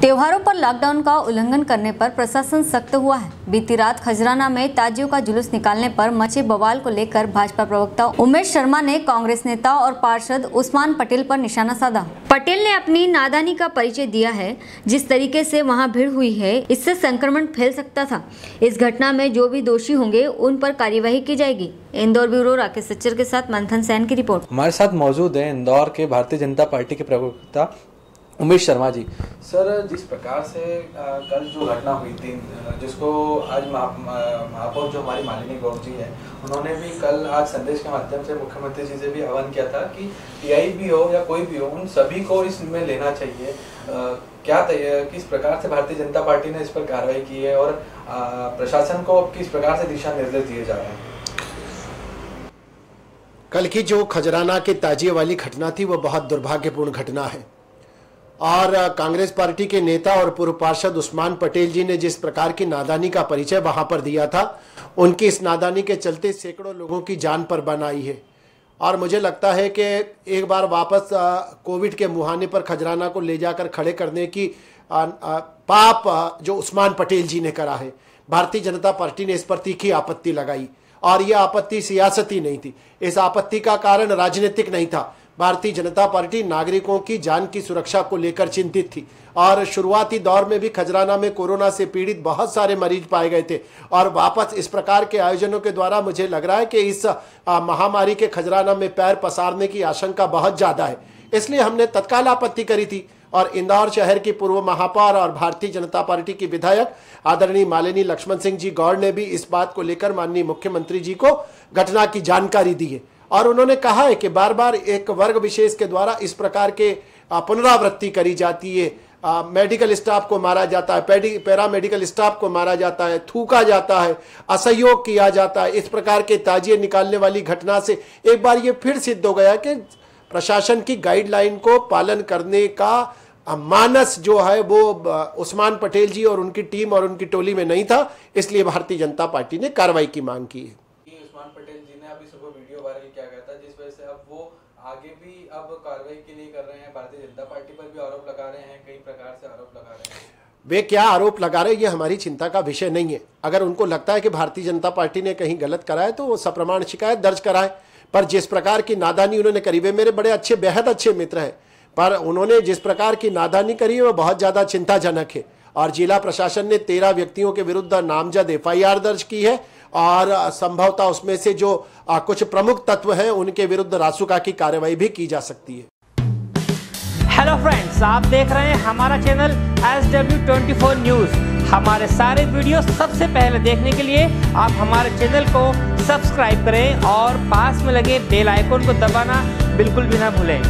त्योहारों पर लॉकडाउन का उल्लंघन करने पर प्रशासन सख्त हुआ है। बीती रात खजराना में ताजियों का जुलूस निकालने पर मचे बवाल को लेकर भाजपा प्रवक्ता उमेश शर्मा ने कांग्रेस नेता और पार्षद उस्मान पटेल पर निशाना साधा। पटेल ने अपनी नादानी का परिचय दिया है, जिस तरीके से वहाँ भीड़ हुई है, इससे संक्रमण फैल सकता था। इस घटना में जो भी दोषी होंगे, उन पर कार्यवाही की जाएगी। इंदौर ब्यूरो राकेश सच्चर के साथ मंथन सैन की रिपोर्ट। हमारे साथ मौजूद है इंदौर के भारतीय जनता पार्टी के प्रवक्ता उमेश शर्मा जी। सर जिस प्रकार से कल जो घटना हुई थी जिसको आज महा- महा- महापौर जो हमारी मालिनी गौर जी है उन्होंने भी कल आज संदेश के माध्यम से मुख्यमंत्री जी से भी आह्वान किया था कि टीआई भी हो या कोई भी हो उन सभी को इसमें लेना चाहिए। क्या किस प्रकार से भारतीय जनता पार्टी ने इस पर कार्रवाई की है और प्रशासन को अब किस प्रकार से दिशा निर्देश दिए जा रहे हैं? कल की जो खजराना के ताजिए वाली घटना थी वो बहुत दुर्भाग्यपूर्ण घटना है। और कांग्रेस पार्टी के नेता और पूर्व पार्षद उस्मान पटेल जी ने जिस प्रकार की नादानी का परिचय वहाँ पर दिया था उनकी इस नादानी के चलते सैकड़ों लोगों की जान पर बन आई है। और मुझे लगता है कि एक बार वापस कोविड के मुहाने पर खजराना को ले जाकर खड़े करने की अ, अ, पाप जो उस्मान पटेल जी ने करा है भारतीय जनता पार्टी ने इस पर तीखी आपत्ति लगाई। और यह आपत्ति सियासती नहीं थी। इस आपत्ति का कारण राजनीतिक नहीं था। भारतीय जनता पार्टी नागरिकों की जान की सुरक्षा को लेकर चिंतित थी। और शुरुआती दौर में भी खजराना में कोरोना से पीड़ित बहुत सारे मरीज़ पाए गए थे। और वापस इस प्रकार के आयोजनों के द्वारा मुझे लग रहा है कि इस महामारी के खजराना में पैर पसारने की आशंका बहुत ज़्यादा है। इसलिए हमने तत्काल आपत्ति करी थी और इंदौर शहर की पूर्व महापौर और भारतीय जनता पार्टी की विधायक आदरणीय मालिनी लक्ष्मण सिंह जी गौड़ ने भी इस बात को लेकर माननीय मुख्यमंत्री जी को घटना की जानकारी दी है। और उन्होंने कहा है कि बार बार एक वर्ग विशेष के द्वारा इस प्रकार के पुनरावृत्ति करी जाती है। आ, मेडिकल स्टाफ को मारा जाता है पैरा मेडिकल स्टाफ को मारा जाता है थूका जाता है असहयोग किया जाता है। इस प्रकार के ताजिए निकालने वाली घटना से एक बार ये फिर सिद्ध हो गया कि प्रशासन की गाइडलाइन को पालन करने का मानस जो है वो उस्मान पटेल जी और उनकी टीम और उनकी टोली में नहीं था इसलिए भारतीय जनता पार्टी ने कार्रवाई की मांग की है। कि जी ने अभी सुबह वीडियो वायरल किया गया था जिस वजह से अब वो आगे भी अब कार्रवाई के लिए कर रहे हैं। भारतीय जनता पार्टी पर भी आरोप लगा रहे हैं कई प्रकार से आरोप लगा रहे हैं। वे क्या आरोप लगा रहे हैं, ये हमारी चिंता का विषय नहीं है। अगर उनको लगता है कि भारतीय जनता पार्टी ने कहीं गलत करा है तो वो सप्रमाण शिकायत दर्ज कराए। पर जिस प्रकार की नादानी उन्होंने करी वे मेरे बड़े अच्छे बेहद अच्छे मित्र हैं। पर उन्होंने जिस प्रकार की नादानी करी है वो बहुत ज़्यादा चिंताजनक है। और जिला प्रशासन ने तेरह व्यक्तियों के विरुद्ध नामजद एफआईआर दर्ज की है। और संभवतः उसमें से जो कुछ प्रमुख तत्व हैं, उनके विरुद्ध रासुका की कार्रवाई भी की जा सकती है। हेलो फ्रेंड्स आप देख रहे हैं हमारा channel S W twenty four news हमारे सारे वीडियो सबसे पहले देखने के लिए आप हमारे चैनल को सब्सक्राइब करें और पास में लगे बेल आइकन को दबाना बिल्कुल भी ना भूलें।